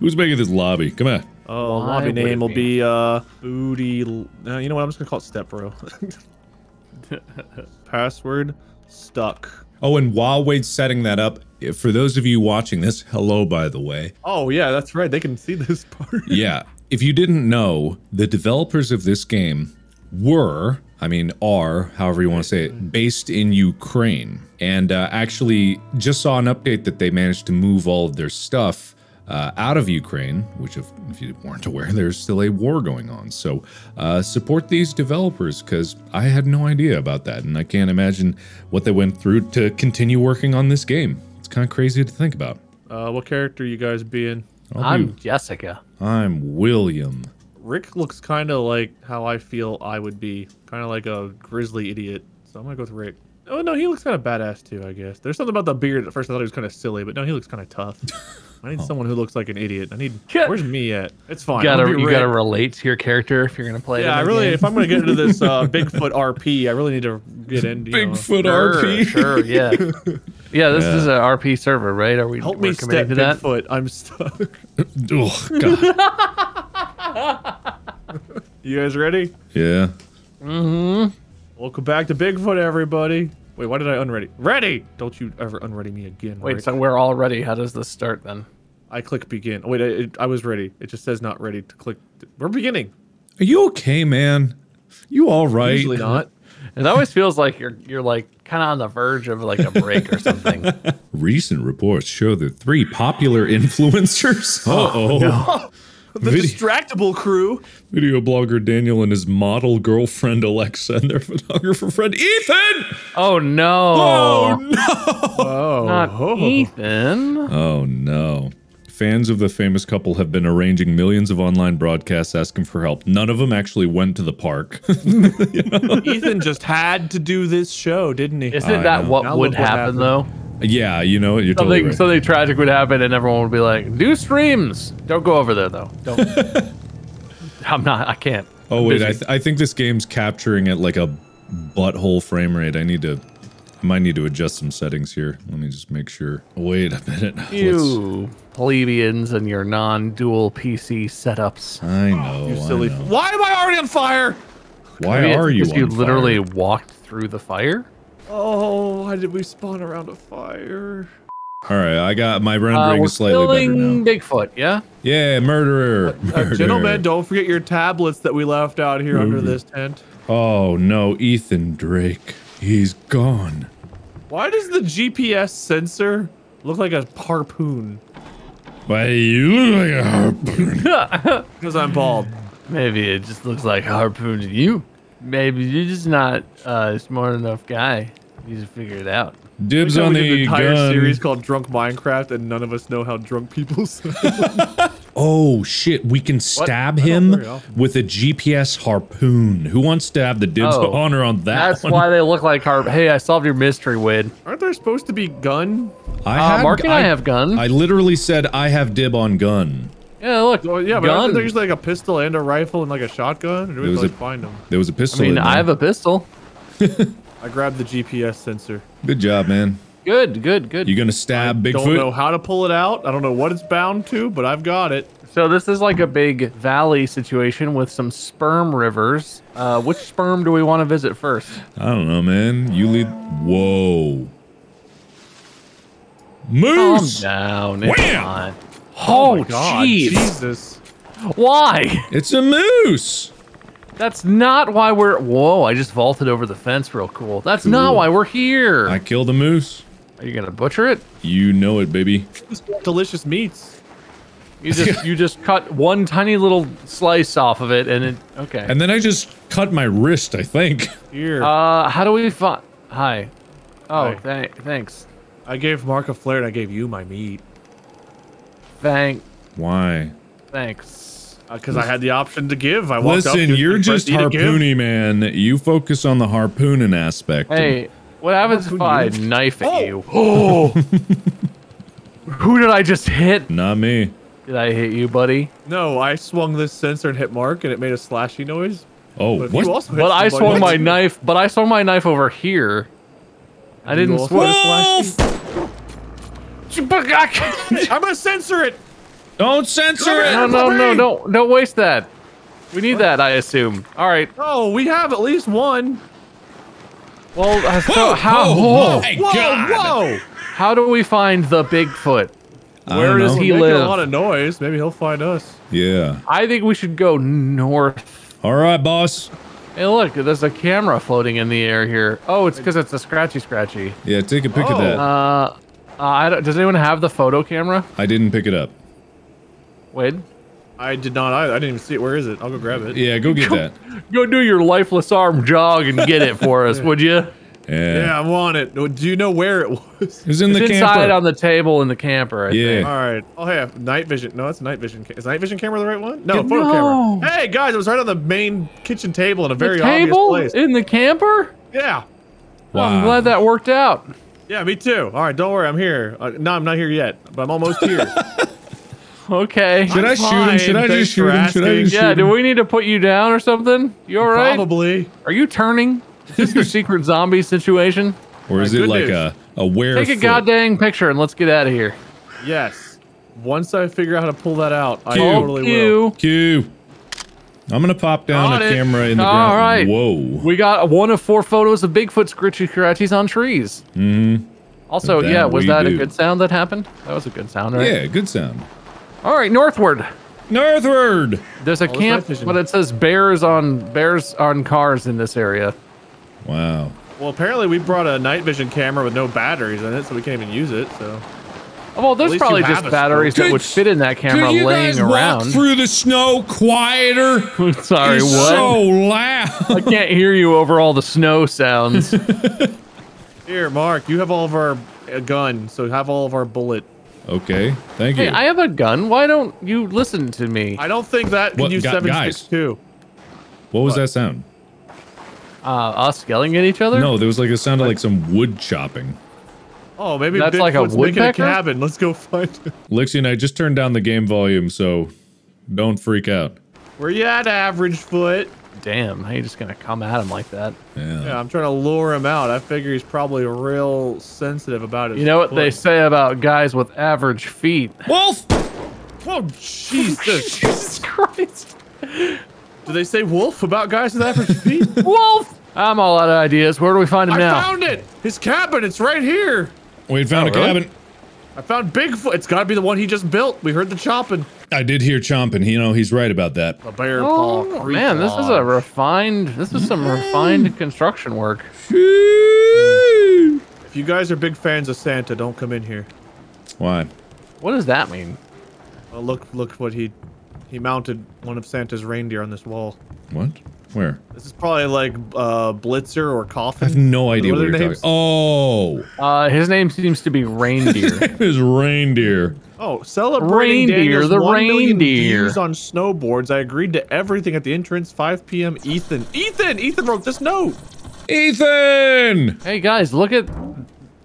Who's making this lobby? Come on. Oh, Why lobby name will be? be uh booty. l- No, you know what? I'm just gonna call it Step Bro. Password stuck. Oh, and while Wade's setting that up, for those of you watching this, hello, by the way. Oh yeah, that's right. They can see this part. Yeah, if you didn't know, the developers of this game were, I mean, are, however you want to say it, based in Ukraine. And uh, actually, just saw an update that they managed to move all of their stuff uh, out of Ukraine, which, if, if you weren't aware, there's still a war going on. So uh, support these developers because I had no idea about that. And I can't imagine what they went through to continue working on this game. It's kind of crazy to think about. Uh, what character you guys being? I'll I'm do- Jessica. I'm William. Rick looks kind of like how I feel I would be, kind of like a grizzly idiot. So I'm gonna go with Rick. Oh no, he looks kind of badass too. I guess there's something about the beard. At first, I thought he was kind of silly, but no, he looks kind of tough. I need someone who looks like an idiot. I need. Yeah. Where's me at? It's fine. You gotta you gotta relate to your character if you're gonna play. Yeah, I really. game. If I'm gonna get into this uh, Bigfoot RP, I really need to get into. you know, Bigfoot Sure, RP. sure, yeah, yeah. This Yeah. is a RP server, right? Are we? Help me step to that? Bigfoot. I'm stuck. oh, God. You guys ready? Yeah. Mm-hmm. Welcome back to Bigfoot, everybody. Wait, why did I unready? Ready! Don't you ever unready me again. Wait, Rick. so we're all ready. How does this start then? I click begin. Oh, wait, I, it, I was ready. It just says not ready to click. We're beginning. Are you okay, man? You all right? Usually not. It always feels like you're you're like kind of on the verge of like a break or something. Recent reports show that three popular influencers. Uh oh. The Video- distractible crew. Video blogger Daniel and his model girlfriend Alexa and their photographer friend Ethan. Oh no! Oh no! Oh, Not Ethan. Oh no. Fans of the famous couple have been arranging millions of online broadcasts asking for help. None of them actually went to the park. Ethan just had to do this show, didn't he? Isn't I that know. what Now would look what happen happened. though? yeah, you know, you're totally Something right. something tragic would happen, and everyone would be like, "Do streams." Don't go over there though. Don't. I'm not. I can't. Oh I'm wait. I, th- I think this game's capturing at like a butthole frame rate. I need to, I might need to adjust some settings here. Let me just make sure. Wait a minute. Let's- you plebeians and your non-dual PC setups. I know. You I silly. know. Why am I already on fire? Why Maybe are you? because you on literally fire? walked through the fire. Oh, why did we spawn around a fire? All right, I got my Uh, rendering we're is slightly better killing now. Bigfoot. Yeah. Yeah, murderer. Uh, murderer. gentlemen, don't forget your tablets that we left out here under this tent. Oh no, Ethan Drake. He's gone. Why does the GPS sensor look like a harpoon? Why you look like a harpoon. Because I'm bald. Maybe it just looks like a harpoon to you. Maybe you're just not uh, a smart enough guy. You just figure it out. Dibs on the entire gun. series called Drunk Minecraft, and none of us know how drunk people sound. Oh shit, we can stab I him with a GPS harpoon. Who wants to have the dibs Oh, honor on that That's one? why they look like harp. Hey, I solved your mystery, Wade. Aren't there supposed to be gun? I Uh, had- Mark and I, have gun. I literally said I have dib on gun. yeah, look. Yeah, but gun. aren't there usually like a pistol and a rifle and like a shotgun? Or do we There was have to, a- like, find them? There was a pistol. I mean, in I there. have a pistol. I grabbed the GPS sensor. Good job, man. Good, good, good. You gonna stab Bigfoot? Don't know how to pull it out. I don't know what it's bound to, but I've got it. So this is like a big valley situation with some sperm rivers. Uh, which sperm do we want to visit first? I don't know, man. You lead. Whoa. Moose. Calm Moose. down. It's Wham! Oh, my God. Jesus. Why? It's a moose. That's not why we're. Whoa! I just vaulted over the fence, real cool. That's not why we're here. I killed a moose. Are you gonna butcher it? You know it, baby. Delicious meats. You just you just cut one tiny little slice off of it, and it. Okay. And then I just cut my wrist, I think. Here. Uh, how do we find? Hi. Oh, Hi. thank, thanks. I gave Mark a flare and I gave you my meat. Thank, Why? thanks. Because I had the option to give. I walked up Listen, to it you're just to give. harpoony, man. You focus on the harpooning aspect. Hey, what happens if I knife at Oh! you? Oh. Who did I just hit? Not me. Did I hit you, buddy? No, I swung this sensor and hit Mark and it made a slashy noise. Oh, But what? you also But I somebody- swung my knife. But I swung my knife over here. I You didn't also swing. hit a slashy- I'm gonna censor it. Don't censor it. here. No, no, no, don't don't waste that. We need that, I assume. All right. Oh, we have at least one. Well, uh, so Whoa, how my Whoa, God. whoa! how do we find the Bigfoot? I Where does know. he We're making live? a lot of noise. Maybe he'll find us. Yeah. I think we should go north. All right, boss. Hey, look, there's a camera floating in the air here. Oh, it's because it's a scratchy scratchy. Yeah, take a pic of Oh. that. Uh, uh I don't, does anyone have the photo camera? I didn't pick it up. Wade, I did not. I, I didn't even see it. Where is it? I'll go grab it. Yeah, go get that. go do your lifeless arm jog and get it for us, would you? Yeah. Yeah, I want it. Do you know where it was? It was in It's the inside camper. on the table in the camper. I Yeah. think. All right. Oh, hey, night vision. No, it's night vision. Is night vision camera the right one? No, Yeah, photo no. camera. Hey guys, it was right on the main kitchen table in a very the table obvious place. in the camper. Yeah. Oh, I'm glad that worked out. Yeah, me too. All right, don't worry, I'm here. Uh, no, I'm not here yet, but I'm almost here. Okay. Should I I'm shoot him? Should fine, I thanks just shoot him? Should I just Yeah, shoot do we need to put you down or something? You all right? Probably. Are you turning? Is this your secret zombie situation? Or is My it like goodness. a a where? Take a goddamn picture and let's get out of here. Yes. Once I figure out how to pull that out, I Cute. totally will. You. Q. I'm gonna pop down Got a it. camera in the All ground. right. Whoa. We got one of four photos of Bigfoot scritchy scratchies on trees. Mm-hmm. Also, yeah, was that a good sound that happened? That was a good sound, right? Yeah, good sound. All right, northward. Northward. There's a Oh, camp, but it says bears on bears on cars in this area. Wow. Well, apparently we brought a night vision camera with no batteries in it, so we can't even use it. So Oh, well, there's probably just batteries that would fit in that camera Could you laying guys around. walk through the snow quieter? Sorry, it's what? so loud. I can't hear you over all the snow sounds. here, Mark, you have all of our uh, gun, so have all of our bullet. Okay, thank you. hey, I have a gun. Why don't you listen to me? I don't think that can What, use gu- seven guys? six two. what was what? that sound? Uh, us yelling at each other? No, there was like a sound of like some wood chopping. Oh, maybe That's Bigfoot's like a making a cabin. Let's go find it. Lexi and I just turned down the game volume, so don't freak out. Where you at, average foot? Damn, how you just gonna come at him like that? Yeah. Yeah, I'm trying to lure him out. I figure he's probably real sensitive about it. You know what they say about guys with average feet? Wolf. Oh, Jesus. Jesus Christ. Do they say wolf about guys with average feet? Wolf! I'm all out of ideas. Where do we find him I now? found it. His cabin. It's right here. We found Oh, a really? cabin. I found Bigfoot. It's got to be the one he just built. We heard the chopping. I did hear chomping. You know, he's right about that. A bear paw. Oh creek man, this is a refined. This is some refined construction work. If you guys are big fans of Santa, don't come in here. Why? What does that mean? Uh, look, look what he he mounted one of Santa's reindeer on this wall. What? Where? This is probably like uh, Blitzer or Coffin. I have no idea What what, you're their talking. Oh, Uh, his name seems to be Reindeer. it was reindeer. Oh, celebrating Reindeer, Daniel's the 1 million reindeer. views on snowboards. I agreed to everything at the entrance. 5 p.m. Ethan. Ethan. Ethan wrote this note. Ethan. hey guys, look at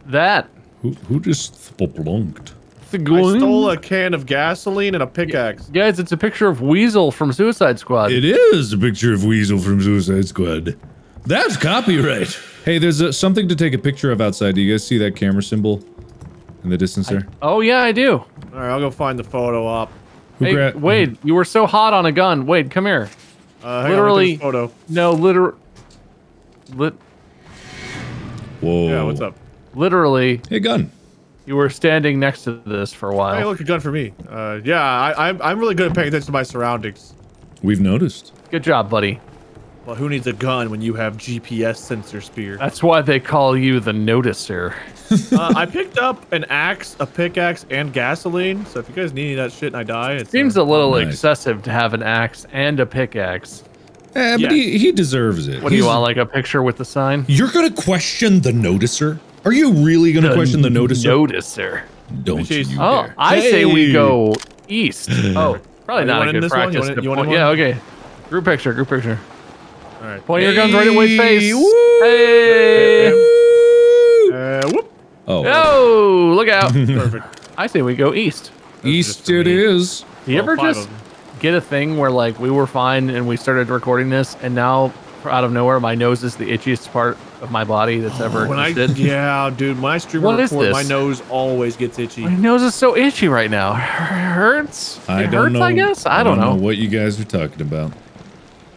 that. Who who just splunked? The I stole a can of gasoline and a pickaxe. Guys, it's a picture of Weasel from Suicide Squad. It is a picture of Weasel from Suicide Squad. That's copyright. Hey, there's a, something to take a picture of outside. Do you guys see that camera symbol in the distance there? oh yeah, I do. All right, I'll go find the photo op. Who Hey, Wade, you were so hot on a gun. Wade, come here. Uh, Literally- on, photo. No, liter, lit, Whoa. Yeah, what's up? literally, Hey, gun. You were standing next to this for a while. Hey, while. look, a gun for me. Uh, yeah, I, I'm, I'm really good at paying attention to my surroundings. We've noticed. Good job, buddy. Well, who needs a gun when you have GPS sensor spear? That's why they call you the Noticer. uh, I picked up an axe, a pickaxe, and gasoline. So if you guys need any of that shit and I die, it Seems uh, a little Nice. excessive to have an axe and a pickaxe. Eh, but Yes. he, he deserves it. What do you He's- want, like a picture with the sign? You're gonna question the noticer? Are you really gonna question the noticer? Noticer. Don't Jeez. you Oh, dare. I say we go east. Oh, probably not a in good this one? You want to in- you want in point- Yeah, okay. Group picture, group picture. all right. Point your guns right at Wade's face. Hey, woo! Hey! Uh, whoop. Oh, Oh, look out. Perfect. I say we go east. east just for it me. is. Do you Well, ever just get a thing where like we were fine and we started recording this and now out of nowhere, my nose is the itchiest part of my body that's ever When I existed. yeah, dude, when I stream What or is record, my nose always gets itchy. My nose is so itchy right now. Hurts. I it don't hurts, know. I guess. I, don't, know. what you guys are talking about.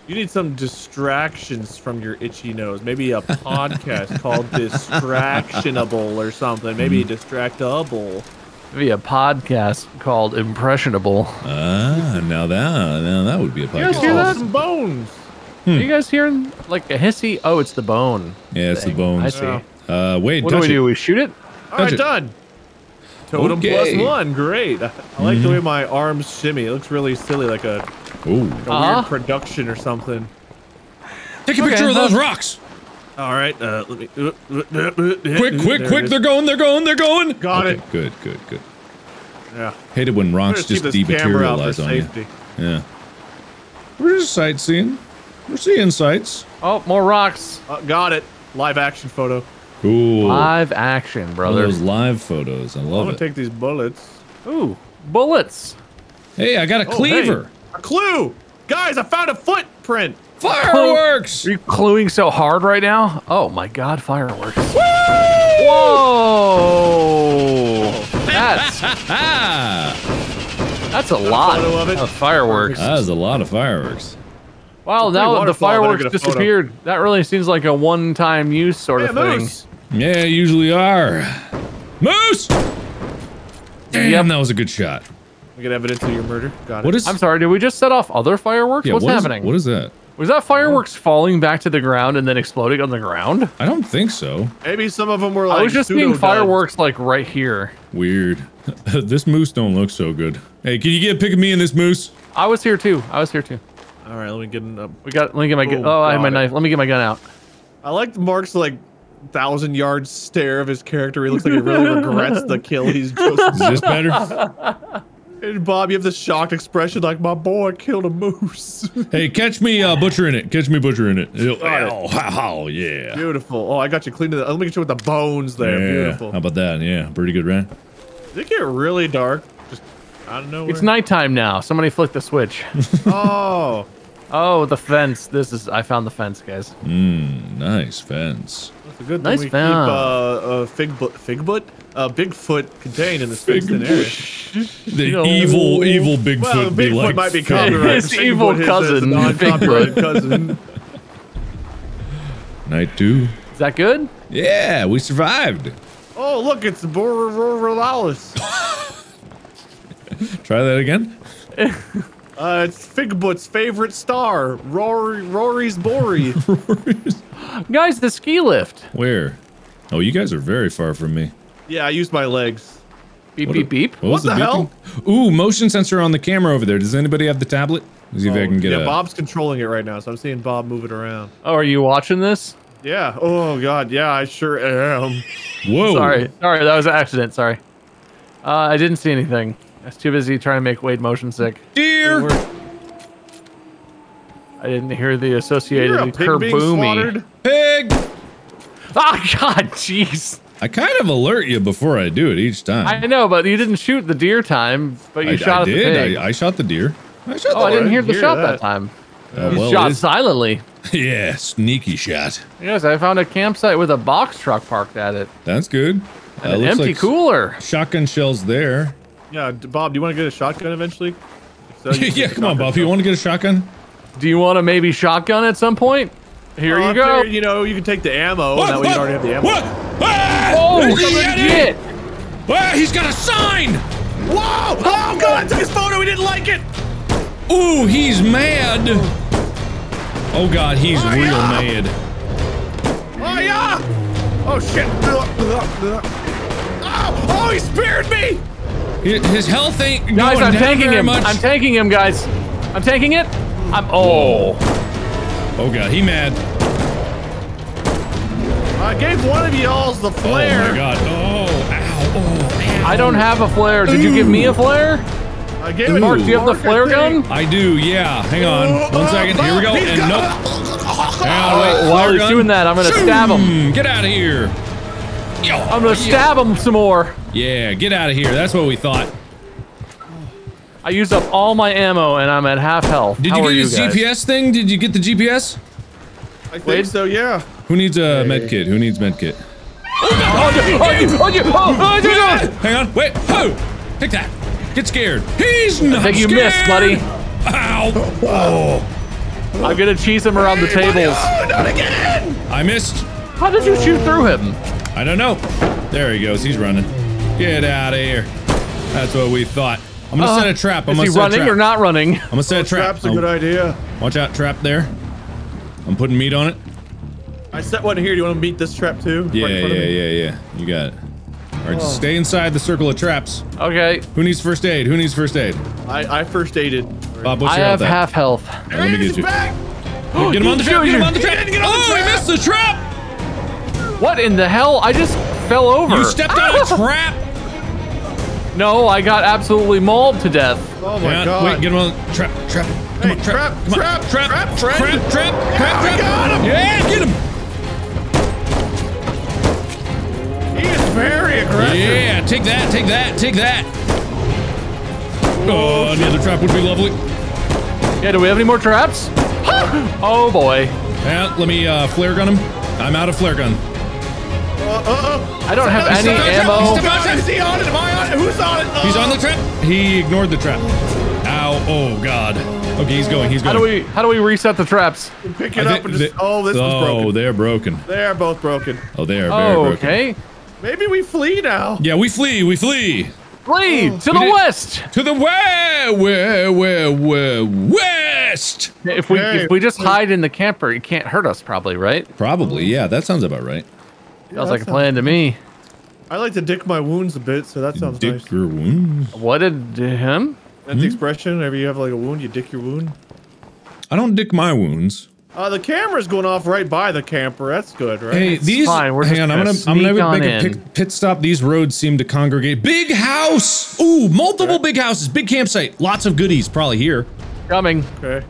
You need some distractions from your itchy nose. Maybe a podcast called Distractionable or something. Maybe Hmm. Distractable. Maybe a podcast called Impressionable. Ah, now that now that would be a guys podcast. hear Oh, that? some bones. Are you guys hearing like a hissy? Oh, it's the bone. Yeah, it's the thing. bones. I see. Yeah. Uh, Wade, What do touch we do? We shoot it? All right, Touch it. done. Totem Okay. plus one. Great. I I like the way my arms shimmy. It looks really silly, like a, Ooh. a Uh-huh. weird production or something. Take a Okay, picture of those rocks. All right, uh, let me. Quick, quick, quick! They're going. They're going. They're going. Got okay, it. Good, good, good. Yeah. Hate it when rocks just this camera dematerialize on you. Yeah. We're just sightseeing. We're seeing sights. Oh, more rocks. Uh, got it. Live action photo. Cool. Live action, One of brother. those live photos. I love it. I'm gonna it. take these bullets. Ooh, bullets. hey, I got a Oh, cleaver. hey, a clue, guys! I found a footprint. Fireworks. Are you cluing so hard right now? Oh my god, fireworks. Whoa! That's Ah, that's a lot photo of of, fireworks. That is a lot of fireworks. Wow, It's a pretty now the waterfall, but I fireworks get photo. disappeared. That really seems like a one-time use sort Hey, of thing. moose. Yeah, usually are. Moose. Damn, Yep. that was a good shot. We get evidence of your murder. Got it. What is? I'm sorry, did we just set off other fireworks? Yeah, What's what is- happening? what is that? Was that fireworks falling back to the ground and then exploding on the ground? I don't think so. Maybe some of them were like. I was just seeing fireworks like right here. Weird. this moose don't look so good. Hey, can you get a pic of me and this moose? I was here too. I was here too. All right, let me get an up. We got. Let me get my. gun. Oh, Oh, I have my it. knife. Let me get my gun out. I like Mark's like thousand yard stare of his character. He looks like he really regrets the kill he's just. Is this better? And Bob, you have this shocked expression like my boy killed a moose. hey, catch me uh, butchering it. Catch me butchering it. Got it. Oh, wow, yeah. Beautiful. Oh, I got you cleaned it. Let me get you with the bones there. Yeah. Beautiful. How about that? Yeah, pretty good, right? Did it get really dark? Just I don't know. It's nighttime now. Somebody flick the switch. Oh, oh, the fence. This is. I found the fence, guys. Mmm, nice fence. that's a good Nice thing we found. keep uh, uh fig Figfoot, uh, Bigfoot contained in this fenced in area. The know- evil, evil Bigfoot Well, be Bigfoot like, might be "Fuck." copyright. His evil Bigfoot is cousin, his non-copyrighted Bigfoot. cousin. Night two. Is that good? Yeah, we survived. Oh, look, it's Bororolalis. Try that again. Uh, it's Figfoot's favorite star, Rory, Rory's Bory. Guys, the ski lift. Where? Oh, you guys are very far from me. yeah, I used my legs. Beep What beep a- beep. What, What the beeping? Ooh, motion sensor on the camera over there. Does anybody have the tablet? Let's see if I Oh, can get yeah, a. Bob's controlling it right now, so I'm seeing Bob move it around. Oh, are you watching this? Yeah. Oh God. Yeah, I sure am. Whoa. Sorry, sorry, that was an accident. Sorry. Uh, I didn't see anything. I was too busy trying to make Wade motion sick. Deer. I didn't hear the associated You're a pig being Oh God, jeez. I kind of alert you before I do it each time. I know, but you didn't shoot the deer time, but you I, shot I at the pig. did. I, I shot the deer. I shot oh, I didn't hear the hear shot that, that. time. Oh, You well, shot it is- silently. Yeah, sneaky shot. Yes, I found a campsite with a box truck parked at it. That's good. And Uh, an empty like cooler. Shotgun shells there. Yeah, Bob. Do you want to get a shotgun eventually? So yeah, come on, shotgun Bob. You want to get a shotgun? Do you want to maybe shotgun at some point? Here Uh, you go. figured, you know, you can take the ammo, and that way you already have the ammo. What? Ah! Oh, shit! Ah, he's got a sign. Whoa! Oh God! I took his photo. He didn't like it. Ooh, he's mad. Oh God, he's Oh, real yeah. mad. Oh yeah! Oh shit! Oh! Oh! He speared me! Hi- His health ain't Guys, going I'm down tanking very him. much. I'm tanking him, guys. I'm tanking it. I'm. Oh. oh God, he mad. I gave one of y'all's the oh, flare. Oh flare. my God. Oh, ow. Oh, ow. I don't have a flare. Did you give me a flare? I gave it. Mark, do you have the Mark, I flare gun? I do. Yeah. Hang on. One second. Here we go. He's And got- nope. Hang on. Wait. While flare he's doing that, I'm gonna stab him. Get out of here. Yo. I'm gonna stab him some more. Yeah. Get out of here. That's what we thought. I used up all my ammo and I'm at half health. Did How you get you his? GPS thing? Did you get the GPS? I think Wade? so. Yeah. Who needs a med kit? Who needs med kit? Oh, oh, no, no. Hang on, wait, ho! Take that. Get scared. He's not I think you scared. missed, buddy. Ow! Oh, I'm gonna cheese him around the tables. Oh, not again. I missed. How did you shoot through him? I don't know. There he goes. He's running. Get out of here. That's what we thought. I'm gonna Uh, set a trap. I'm Is gonna he set a running trap. or not running? I'm gonna set a trap. Trap's a good Oh, idea. Watch out, trap there. I'm putting meat on it. I set one here. Do you want to meet this trap too? Yeah, Right yeah, front of me? yeah, yeah. You got it. All right, Oh. just stay inside the circle of traps. Okay, Who needs first aid? Who needs first aid? I, I first aided. Bob, what's I your have health at? half health. All right, let me get He's you. back. Get him on the trap. Get him on the trap. Get on the Oh, he trap. missed the trap. What in the hell? I just fell over. You stepped on a trap. No, I got absolutely mauled to death. Oh my Hang god. Wait, get him on trap. Trap. Come Hey, on, trap. trap, Come on. trap, Trap. trap, Trap. friend. Trap. Trap. Trap. we trap. got him. Yeah, get him. He is very aggressive. Yeah, take that. Take that. Take that. Oh, another trap would be lovely. Yeah, do we have any more traps? oh boy. Yeah, let me uh, flare gun him. I'm out of flare gun. Uh, uh, uh. I don't have any on the trap. ammo. Step on the trap. Is he on it? Am I on it? Who's on it? He's on the trap. He ignored the trap. Ow. Oh God. Okay, he's going. He's going. How do we how do we reset the traps? Pick it thi- up and just. they- oh, this one's Oh, broken. Oh, they're broken. They're both broken. Oh, they are very Oh, broken. okay. Maybe we flee now. Yeah, we flee. We flee Flee to We the did- west. to the where, where, where, where, west. If we Okay. if we just hide in the camper, it can't hurt us probably, right? Probably. Yeah, that sounds about right. Sounds like a plan to me. I like to dick my wounds a bit, so that sounds Dick nice. your wounds. What did him? That's the expression. Whenever you have like a wound, you dick your wound. I don't dick my wounds. Uh, the camera's going off right by the camper. That's good, right? Hey, these. fine, we're hang just on, I'm gonna gonna, I'm sneak gonna on make a in. pit, pit stop. These roads seem to congregate. Big house. Ooh, multiple big houses. Big campsite. Lots of goodies. Probably here. Coming. Okay.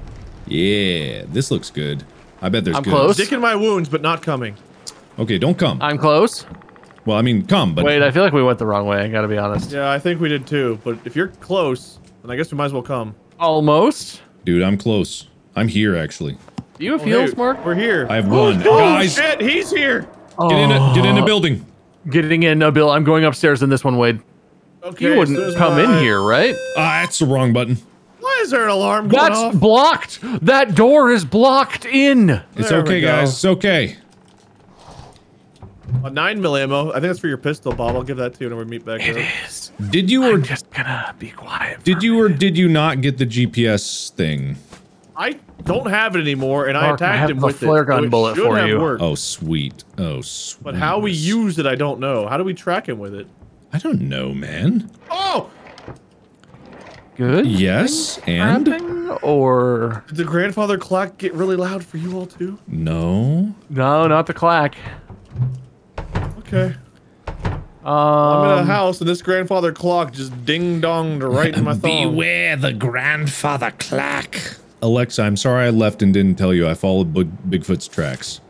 Yeah, this looks good. I bet there's I'm goods. close. Dicking my wounds, but not coming. Okay, don't come. I'm close. well, I mean, come, but Wait, I feel like we went the wrong way. I gotta be honest. Yeah, I think we did too. But if you're close, then I guess we might as well come. Almost. dude, I'm close. I'm here actually. Do you have Oh, heals, hey, Mark? We're here. I have one. Oh Guys, shit, he's here. get in. A, get in Oh. a building. Getting in, no, Bill. I'm going upstairs in this one, Wade. Okay. You wouldn't there's come in here, right? Ah, that's the wrong button. Why is there an alarm going That's off? blocked. That door is blocked in. It's There okay, guys. It's okay. A nine mil ammo. I think that's for your pistol, Bob. I'll give that to you when we meet back It up. is. Did you or I'm just gonna be quiet. did you or did you not get the GPS thing? I don't have it anymore, and I Mark, I attacked have him the with flare it. gun so it bullet for have you. worked. Oh, sweet. Oh, sweet. But how we use it, I don't know. How do we track him with it? I don't know, man. Oh, good? Yes, and or did the grandfather clock get really loud for you all too? no. no? Not the clack. Okay. I'm in a Um, house, and this grandfather clock just ding donged right in my thumb. Beware the grandfather clack. Alexa, I'm sorry I left and didn't tell you. I followed Big- Bigfoot's tracks.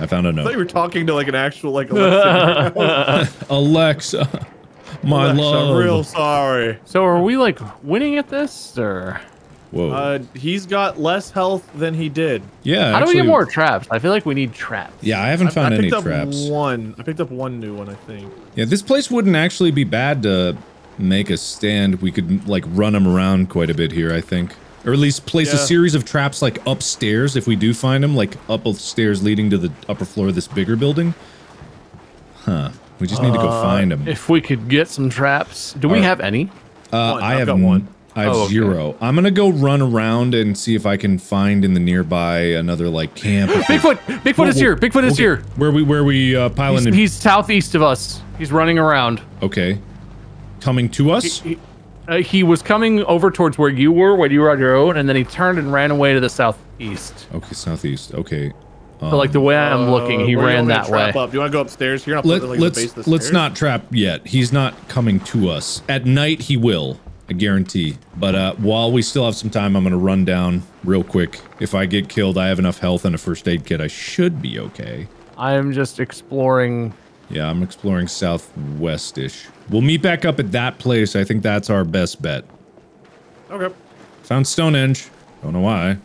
I found a I thought you note. were talking to like an actual like Alexa. Alexa, my Alexa, love. I'm real sorry. so are we like winning at this or Whoa. Uh, he's got less health than he did. yeah. how do we get more traps? I feel like we need traps. Yeah, I haven't I- found I any picked up traps. one. I picked up one new one, I think. Yeah, this place wouldn't actually be bad to make a stand. We could like run them around quite a bit here, I think. Or at least place a series of traps like upstairs if we do find them, like up stairs leading to the upper floor of this bigger building. Huh. We just need to go Uh, find them. If we could get some traps, do we Alright. have any? Uh, One, I I've have got one. I have Oh, okay. zero. I'm gonna go run around and see if I can find in the nearby another like camp. Bigfoot! Bigfoot is here! Bigfoot is Okay. here! Where we where we uh, piling He's, in? he's southeast of us. He's running around. okay, coming to us. He, uh, he was coming over towards where you were, when you were on your own, and then he turned and ran away to the southeast. okay, southeast. Okay. But like the way I'm looking, Uh, he where do you ran want me that way. Up? Do you want to go upstairs here? I'll Let, like, let's, base of the let's not trap yet. He's not coming to us. At night he will, I guarantee. But uh, while we still have some time, I'm gonna run down real quick. If I get killed, I have enough health and a first aid kit. I should be okay. I'm just exploring. Yeah, I'm exploring southwest-ish. We'll meet back up at that place. I think that's our best bet. Okay. Found Stonehenge. Don't know why.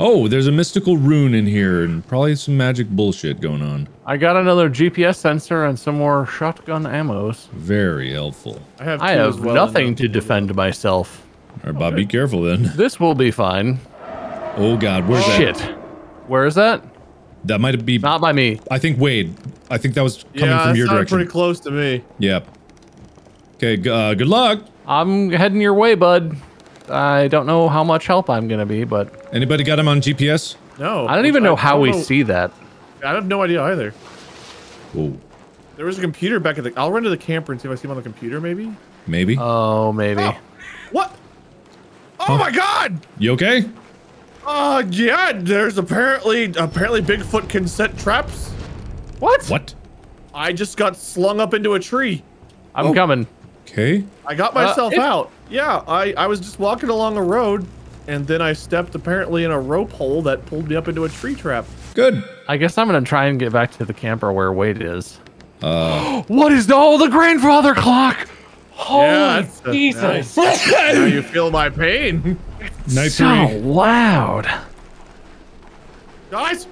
Oh, there's a mystical rune in here and probably some magic bullshit going on. I got another GPS sensor and some more shotgun ammos. Very helpful. I have. I have well, nothing to defend myself. All right, Bob, be careful then. This will be fine. Oh God, where's that? Shit. Where is that? That might be. Not by me. I think Wade. I think that was coming yeah, from it your sounded direction. pretty close to me. Yep. Okay. Uh, good luck. I'm heading your way, bud. I don't know how much help I'm gonna be, but Anybody got him on GPS? No. I don't even know how don't we know- see that. I have no idea either. Whoa. There was a computer back at the. I'll run to the camper and see if I see him on the computer, maybe. Maybe. Oh, maybe. Oh, what? Oh my God! you okay? Uh, yeah. There's apparently apparently Bigfoot can set traps. What? What? I just got slung up into a tree. I'm Oh. coming. Okay. I got myself it- out. Yeah, I I was just walking along a road, and then I stepped apparently in a rope hole that pulled me up into a tree trap. Good. I guess I'm gonna try and get back to the camper where Wade is. Uh. What is the oh the grandfather clock? Holy Yeah, that's, uh, Jesus! now you feel my pain, Night So three. loud. guys.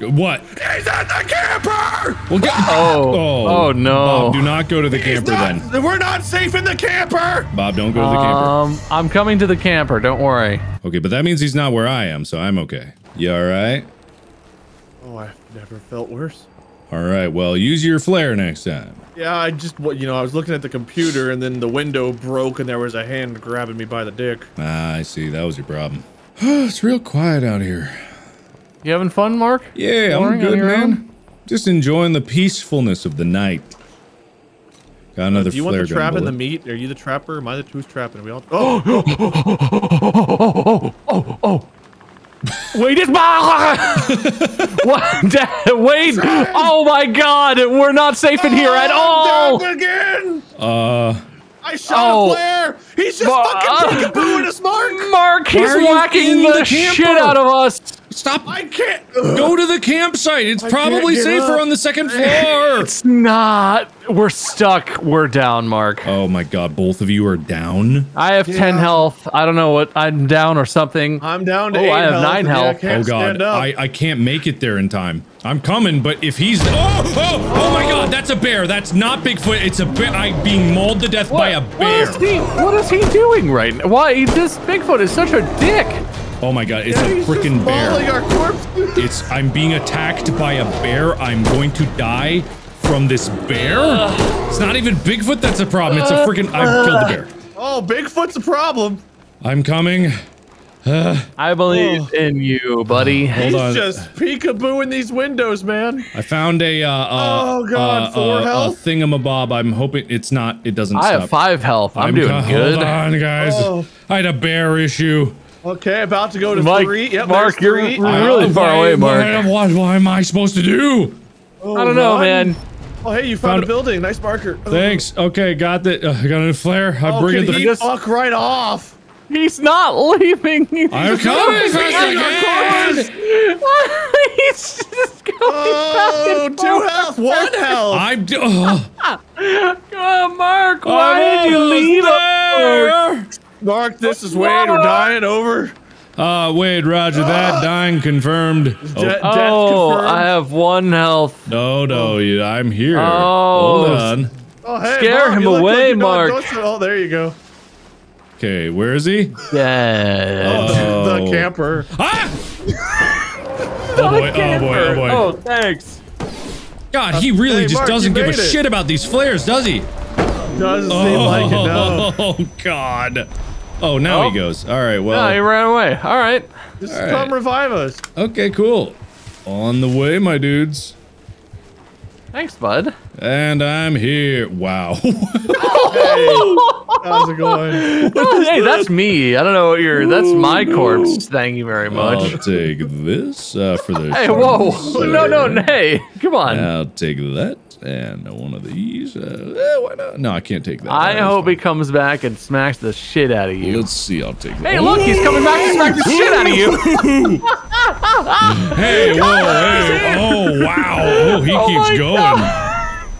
What? He's at the camper. Well, get. Oh, oh, no. Bob, do not go to the He's camper not- then. We're not safe in the camper. Bob, don't go to the camper. Um, I'm coming to the camper. Don't worry. Okay, but that means he's not where I am, so I'm okay. You all right? Oh, I've never felt worse. All right. Well, use your flare next time. Yeah, I just, you know, I was looking at the computer and then the window broke and there was a hand grabbing me by the dick. Ah, I see. That was your problem. it's real quiet out here. You having fun, Mark? Yeah, I'm good, man. own? Just enjoying the peacefulness of the night. Got another Do you want the trap gun in the meat? Are you the trapper? Am I the who's trapping? We all. Oh, Oh, oh, oh. Wait, it's What? Wait! Oh my God! We're not safe in here at all. I'm again. Uh, I shot Oh. a flare. He's just But- fucking peekabooing us, Mark. Mark, he's Why are you whacking the, the shit out of us. Stop. I can't. Go to the campsite. It's I probably safer up. on the second floor. It's not. We're stuck. We're down, Mark. oh my god, both of you are down. I have 10 health. I don't know what. I'm down or something. I'm down to Oh, eight I have health, nine and yeah, health. oh god. I, I can't make it there in time. I'm coming, but if he's oh oh oh my god, that's a bear. That's not Bigfoot. It's a bear. I'm being mauled to death by a bear. is he? What is he doing right now? Why? This Bigfoot is such a dick. Oh my god, it's Yeah, a freaking bear. our corpse. It's I'm being attacked by a bear. I'm going to die from this bear. It's not even Bigfoot that's a problem. It's a freaking I've killed the bear. Oh, Bigfoot's a problem. I'm coming. I believe in you, buddy. Hold He's on. just peekabooing these windows, man. I found a uh, uh Oh, God, uh, four uh, health? a thingamabob. I'm hoping it's not. It doesn't I stop. have five health. I'm, I'm doing good. Hold on, guys. Oh. I had a bear issue. Okay, about to go to Mike, three. Yep, Mark, you're- three. you're I- really far away, Mark. What, what, what am I supposed to do? Oh, I don't know, run. man. Oh, hey, you found, Found- a building. Nice marker. Oh. Thanks. Okay, got the. Uh, got a flare. I'm Oh, bringing can the. he fuck right off? He's not leaving. He's I'm coming as going fast as I back. can. He's just going Oh, back and two forth. health, one health. I'm. d- Oh, Oh, Mark, why I'm did you leave us? there. Mark, this is Wade. We're dying over. Uh, Wade, Roger that. Dying confirmed. De- Oh, death Oh, confirmed. I have one health. no, no, you- I'm here. Oh. Hold on. Oh, hey, Scare Mark, him you look like away, Mark. Oh, there you go. Okay, where is he? Yeah. The Oh. camper. Ah! Oh boy, oh boy, oh boy. Oh, thanks. God, he really Hey, just Mark, doesn't give a it. shit about these flares, does he? Doesn't seem like it, no. Oh God. Oh, now Oh. he goes. All right, well. No, he ran away. All right. Just All right. come revive us. Okay, cool. On the way, my dudes. Thanks, bud. And I'm here. Wow. Hey, how's it going? Oh, hey, that's me. I don't know what you're. That's my corpse. Thank you very much. I'll take this uh, for the. Hey, whoa! shards. No, no, no, hey, come on. I'll take that and one of these. Uh, eh, why not? No, I can't take that. I That's hope he comes back and smacks the shit out of you. Let's see. I'll take that. Hey, look, he's coming back to smack the shit out of you. Hey, whoa, hey. Oh, wow. Oh, he Oh keeps going. God.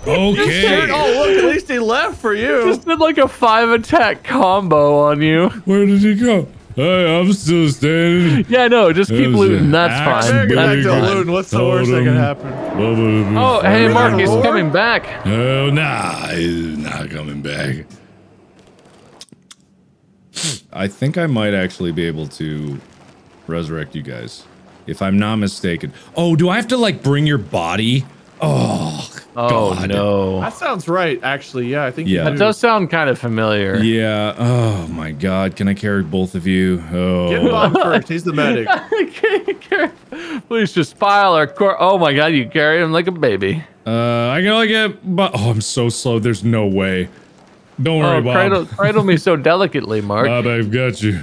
Okay. Oh, look, at least he left for you. Just did like a five attack combo on you. Where did he go? Hey, I'm still standing. Yeah, no, just keep That was looting. That's fine. Go That's big back to looting. What's the worst that can happen? Oh, hey, Mark, he's coming back. Oh, nah, he's not coming back. I think I might actually be able to resurrect you guys. If I'm not mistaken. Oh, do I have to, like, bring your body? Oh, Oh God. no, That sounds right, actually. Yeah, I think Yeah. you that do. does sound kind of familiar. Yeah. Oh, my God. Can I carry both of you? Get Oh. Bob first. He's the medic. Please just file our court. Oh my god, you carry him like a baby. Uh, I can only get. But oh, I'm so slow. There's no way. Don't worry, Oh, Bob. cradle, cradle me so delicately, Mark. Bob, I've got you.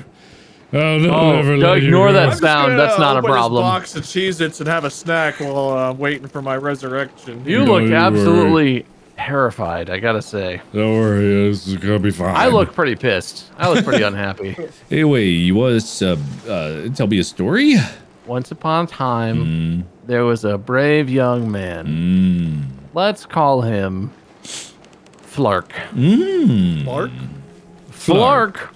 I'll never, Oh, never no, let you ignore that I'm just sound, gonna that's not a problem. box of Cheez-Its and have a snack while uh, I'm waiting for my resurrection. you Don't look worry. absolutely terrified. I gotta say. Don't worry, this is gonna be fine. I look pretty pissed. I look pretty unhappy. Anyway, you was uh, uh, tell me a story. Once upon a time, there was a brave young man. Mm. Let's call him Flark. Mark? Flark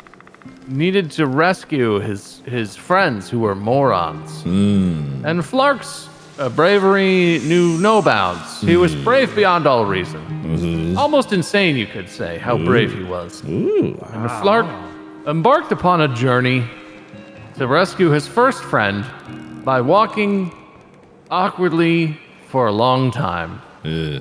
needed to rescue his his friends who were morons. Mm. And Flark's uh, bravery knew no bounds. He was brave beyond all reason. Almost insane, you could say, how brave he was. Ooh. And Flark embarked upon a journey to rescue his first friend by walking awkwardly for a long time. Uh,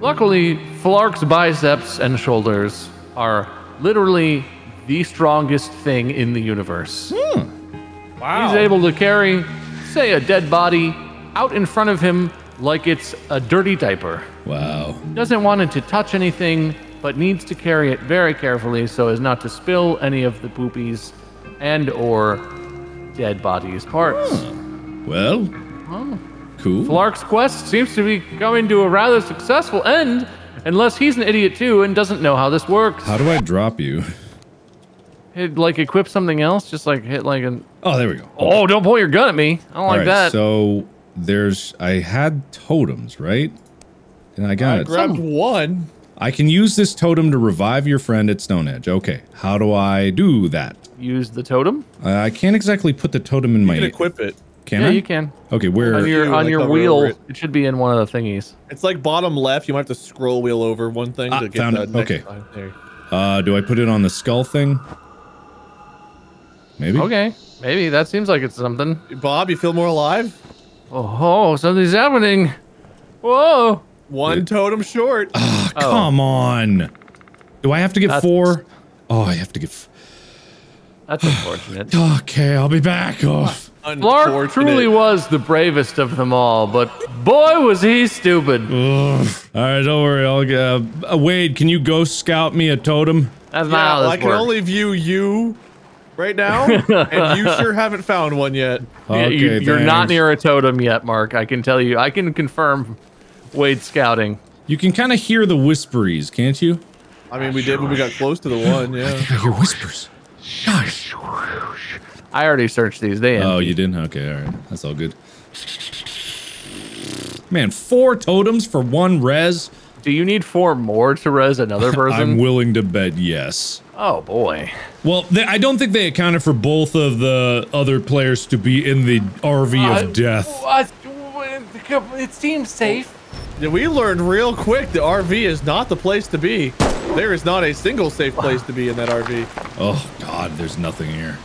Luckily, Flark's biceps and shoulders are literally the strongest thing in the universe. Hmm. Wow. He's able to carry, say, a dead body out in front of him like it's a dirty diaper. wow. Doesn't want it to touch anything, but needs to carry it very carefully so as not to spill any of the poopies and or dead bodies parts. Well, cool. Flark's quest seems to be coming to a rather successful end, unless he's an idiot too and doesn't know how this works. How do I drop you? Hit, like equip something else, just like hit like an. Oh, there we go. Oh, don't point your gun at me! I don't All like right, that. So there's I had totems, right? And I got I it. grabbed one. I can use this totem to revive your friend at Stonehenge. Okay, how do I do that? Use the totem. Uh, I can't exactly put the totem in my. You can equip it. Can yeah, I? you can. Okay, where? On your you, on like, your wheel, it. it. should be in one of the thingies. It's like bottom left. You might have to scroll wheel over one thing Ah, to get found the it. next Okay. line. There. Uh, do I put it on the skull thing? Maybe. Okay, maybe that seems like it's something. Bob, you feel more alive? Oh, something's happening. Whoa! One totem short. Ah, Oh. come on. Do I have to get That's- four? Oh, I have to get. F- That's unfortunate. okay, I'll be back. Oh, Clark Unfortunate. truly was the bravest of them all, but boy was he stupid. ugh. All right, don't worry. I'll get. Uh, Wade, can you ghost scout me a totem? That's Yeah, not how this I can works. only view you right now, and you sure haven't found one yet. Okay, you, you're not near a totem yet, Mark. I can tell you. I can confirm Wade scouting. You can kind of hear the whisperies, can't you? I mean, we did when we got close to the one. Yeah. I hear whispers. Gosh. I already searched these. They Oh, empty. you didn't? Okay, all right. That's all good. Man, four totems for one res? Do you need four more to res another person? I'm willing to bet yes. oh boy. Well, they, I don't think they accounted for both of the other players to be in the RV of death. What? It seems safe. Yeah, we learned real quick the RV is not the place to be. There is not a single safe place to be in that RV. Oh God, there's nothing here.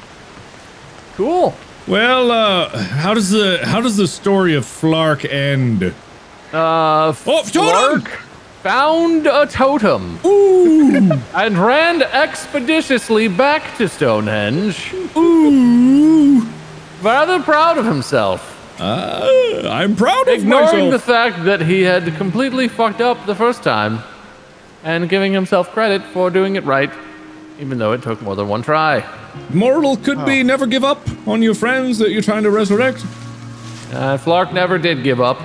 Cool. Well, uh, how does the how does the story of Flark end? Uh, Oh, totem! Flark found a totem Ooh, and ran expeditiously back to Stonehenge, ooh. rather proud of himself. Uh, I'm proud of ignoring the fact that he had completely fucked up the first time and giving himself credit for doing it right, even though it took more than one try. Moral could be never give up on your friends that you're trying to resurrect. Uh, Flark never did give up.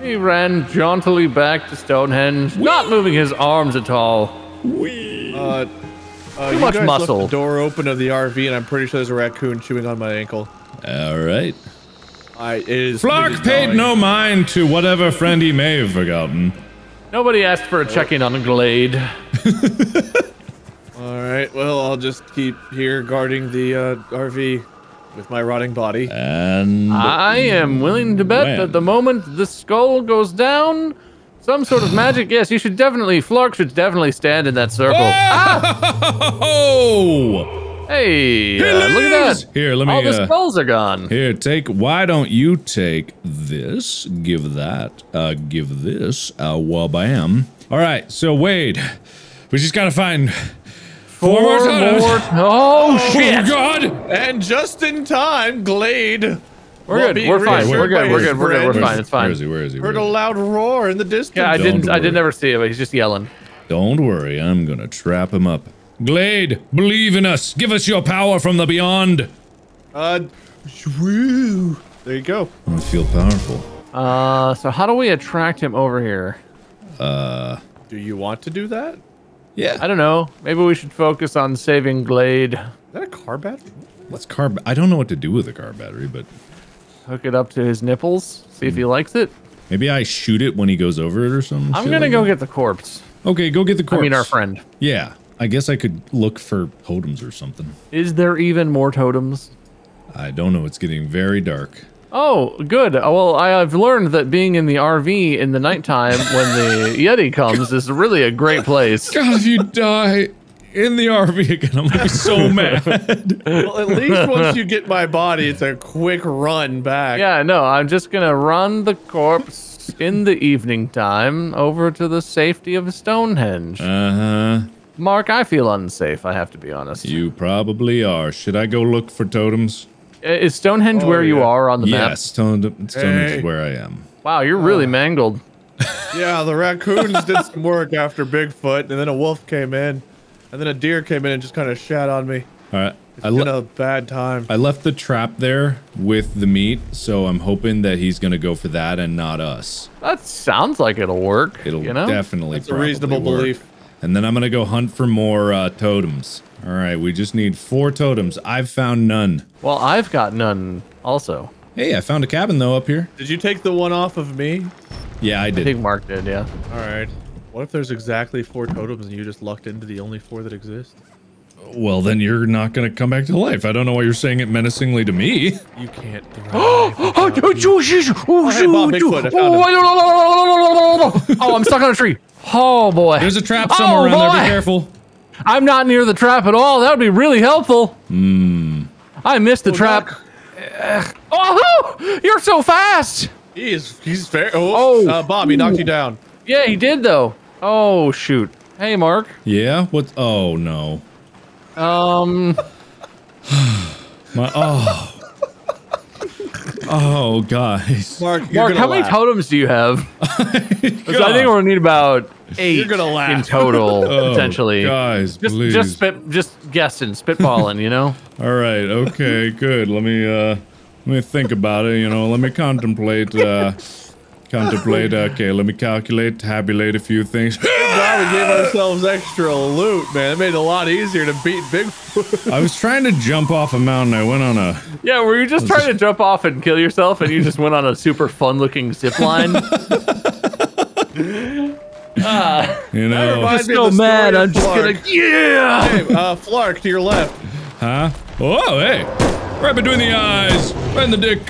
He ran jauntily back to Stonehenge, not moving his arms at all. Wee. Uh, uh, you much guys muscle. Left the door open of the RV, and I'm pretty sure there's a raccoon chewing on my ankle. All right. I it is. Flark paid gnawing. no mind to whatever friend he may have forgotten. Nobody asked for a check-in on Glade. All right. right. Well, I'll just keep here guarding the uh, RV with my rotting body. And I am willing to bet When? that the moment the skull goes down, some sort of magic. Yes, you should definitely, Flark should definitely stand in that circle. oh, Hey, uh, look at that. Here, let me. All the uh, skulls are gone. Here, take. Why don't you take this? Give that. Uh, give this. Uh, wabam. All right. So Wade, we just gotta find four, more times. Oh, shit. Oh God! And just in time, Glade. We're good. We're fine. We're good. We're good. We're good. We're fine. It's fine. Where is he? Where is he? Where Heard a is he? loud roar in the distance. Yeah, I didn't. I worry. did never see it, but he's just yelling. Don't worry. I'm gonna trap him up. Glade, believe in us. Give us your power from the beyond. Uh, shwoo. there you go. I feel powerful. Uh, so how do we attract him over here? Uh. Do you want to do that? Is Yeah. I don't know. Maybe we should focus on saving Glade. Is that a car battery? What's car? I don't know what to do with a car battery, but Hook it up to his nipples. See if he hmm. likes it. maybe I shoot it when he goes over it or something. I'm gonna like go that. get the corpse. Okay, go get the corpse. I mean, our friend. Yeah, I guess I could look for totems or something. Is there even more totems? I don't know. It's getting very dark. Oh, good. Uh, Well, I have learned that being in the RV in the nighttime when the Yeti comes is really a great place. God, if you die in the RV again, I'm gonna be so mad. Well, at least once you get my body, it's a quick run back. Yeah, no, I'm just gonna run the corpse in the evening time over to the safety of Stonehenge. Uh huh. Mark, I feel unsafe, I have to be honest. You probably are. Should I go look for totems? Uh, Is Stonehenge Oh, where you are on the map? Yes, Stone, Stonehenge Hey. is where I am. Wow, you're really mangled. Yeah, the raccoons did some work after Bigfoot, and then a wolf came in, and then a deer came in and just kind of shat on me. All right. I, It's been a bad time. I left the trap there with the meat, so I'm hoping that he's gonna go for that and not us. That sounds like it'll work. It'll you know? definitely. That's a reasonable work. belief. And then I'm gonna go hunt for more uh, totems. All right, we just need four totems. I've found none. Well, I've got none also. Hey, I found a cabin though up here. Did you take the one off of me? Yeah, I did. I think Mark did, yeah. All right. What if there's exactly four totems and you just lucked into the only four that exist? Well, then you're not gonna come back to life. I don't know why you're saying it menacingly to me. You can't drive. Oh, oh. Oh, Bigfoot, I found him. Oh, oh, I'm stuck on a tree. Oh boy. There's a trap somewhere Oh, around there. boy. Be careful. I'm not near the trap at all. That would be really helpful. Hmm. I missed the trap. Ugh. Oh, you're so fast. He is. He's fair. Oh, Oh. Uh, Bob, he knocked you down. Yeah, he did though. Oh shoot. Hey, Mark. Yeah. What? Oh no. Um, My. Oh. Oh, guys. Mark, you're Mark, gonna how many totems do you have? 'Cause I think we're gonna need about 8 gonna laugh. in total Oh, potentially. guys, just please. just spit, just guessing, spitballing, you know. All right. Okay. Good. Let me. uh Let me think about it. You know. Let me contemplate. uh Contemplate. Okay. Let me calculate. Tabulate a few things. Now we gave ourselves extra loot, man. It made it a lot easier to beat Bigfoot. I was trying to jump off a mountain. I went on a. Yeah, were you just trying to jump off and kill yourself, and you just went on a super fun-looking zip line? You know. reminds me so of the story mad, I'm just Flark. gonna yeah. Hey, uh, Flark, to your left. Huh? Oh, hey! Right between the eyes, right in the dick.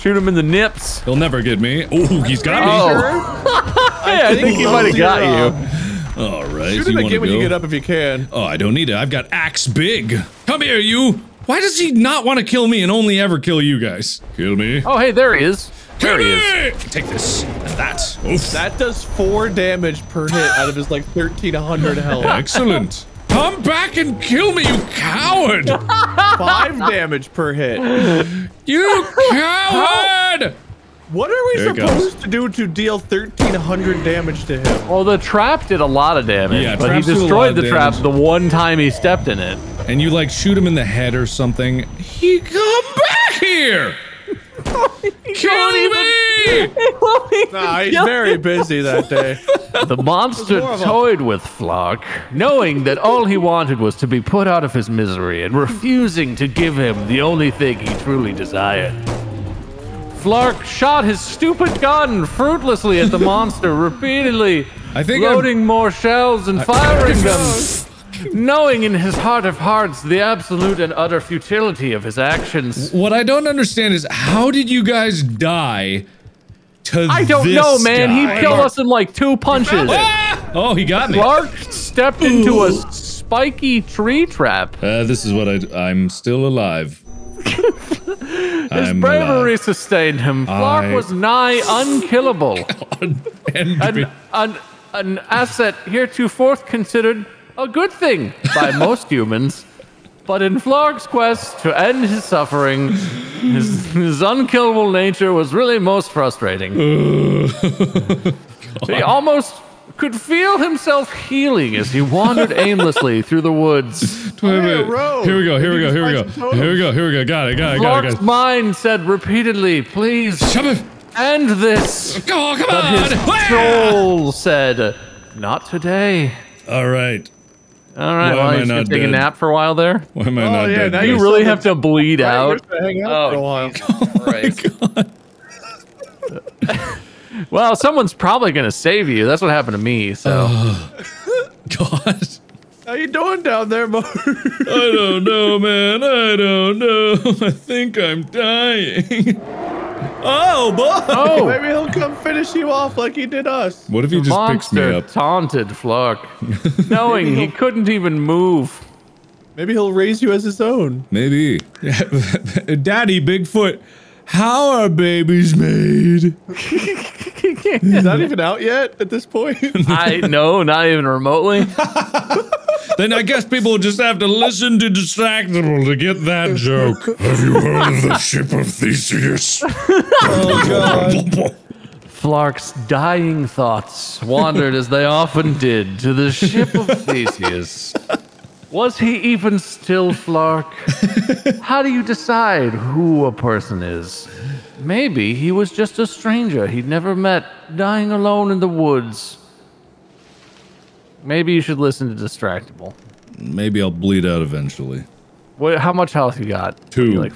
Shoot him in the nips. He'll never get me. Oh, he's got me. Oh. Hey, I think he might have got yeah. you. All right. Shoot so him you wanna again when you get up if you can. Oh, I don't need it. I've got axe big. Come here, you. Why does he not want to kill me and only ever kill you guys? Kill me. Oh, hey, there he is. kill There he is. Take this and that. Oof. That does four damage per hit out of his like 1300 health. Excellent. Come back and kill me, you coward! Five damage per hit. You coward! What are we There supposed to do to deal 1300 damage to him? Well, the trap did a lot of damage, Yeah, but he traps do a lot destroyed the trap damage. the one time he stepped in it. And you like shoot him in the head or something. He come back here! Kill me! Nah, he's very busy that day. The monster more of a- toyed with Flark, knowing that all he wanted was to be put out of his misery and refusing to give him the only thing he truly desired. Flark shot his stupid gun fruitlessly at the monster repeatedly, I think I'm- loading more shells and firing them. knowing in his heart of hearts the absolute and utter futility of his actions. What I don't understand is how did you guys die to I don't know, man. guy? He killed us in like two punches. Ah! Oh, he got me. Clark stepped into a spiky tree trap. Uh, this is what I. I'm still alive. His I'm uh, bravery alive. sustained him. Clark I- was nigh unkillable. an, an, an asset heretofore considered a good thing by most humans. But in Flark's quest to end his suffering, his, his unkillable nature was really most frustrating. he almost could feel himself healing as he wandered aimlessly through the woods. Wait, wait, wait. Here we go. Here we go. Here we go. find some totems. Here we go. Here we go. Got it. Got it. Got it. Flark's Got it. mind said repeatedly, please Shove it. end this. Oh, come But his on. Soul said, not today. All right. All right, Why well, am I he's gonna not take a nap for a while there. Why am I Oh, not yeah, dead? now? You Yes. really have to bleed Right, out. you're just gonna hang out oh, for a while. Oh Well, someone's probably gonna save you. That's what happened to me. So God. How you doing down there, Mark? I don't know, man. I don't know. I think I'm dying. Oh, boy. oh, Maybe he'll come finish you off like he did us. What if he just picks me up? taunted Flark, knowing he couldn't even move. Maybe he'll raise you as his own. Maybe. Daddy Bigfoot, how are babies made? Is that even out yet at this point? I no, not even remotely. Then I guess people just have to listen to Distractible to get that joke. Have you heard of the ship of Theseus? oh god. Flark's dying thoughts wandered as they often did to the ship of Theseus. Was he even still Flark? How do you decide who a person is? Maybe he was just a stranger he'd never met, dying alone in the woods. Maybe you should listen to Distractible. Maybe I'll bleed out eventually. What, how much health you got? Two. Like,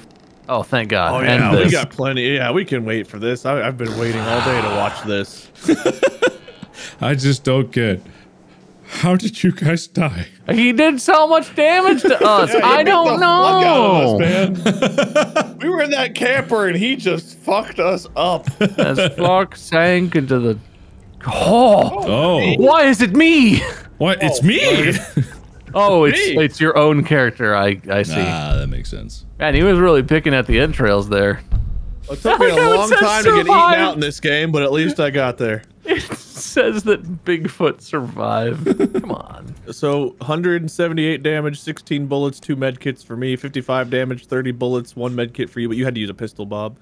oh, thank God. Oh yeah, we got plenty. Yeah, we can wait for this. I, I've been waiting all day to watch this. I just don't get. How did you guys die? He did so much damage to us. Yeah, I don't fuck out know. of us, man. we were in that camper and he just fucked us up. As Flark sank into the. Oh, Oh, why is it me? what? It's me! Oh, it's Me. it's your own character. I I see. ah, that makes sense. Man, he was really picking at the entrails there. It took me a long it says time to get eaten out in this game, but at least I got there. It says that Bigfoot survived. Come on. So 178 damage, 16 bullets, two med kits for me, 55 damage, 30 bullets, one med kit for you, but you had to use a pistol, Bob.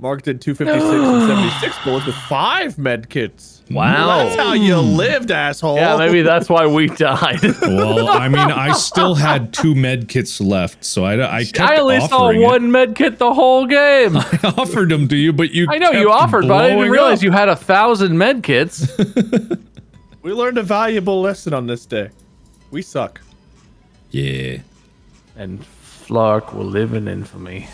Mark did 256 and 76 bullets with five med kits. Wow. That's how you lived, asshole. Yeah, maybe that's why we died. Well, I mean, I still had two med kits left, so I, I kept I only saw offering it. one med kit the whole game. I offered them to you, but you. I know you offered, but I didn't blowing realize up. you had a thousand med kits. We learned a valuable lesson on this day. We suck. Yeah. and Flark will live in infamy.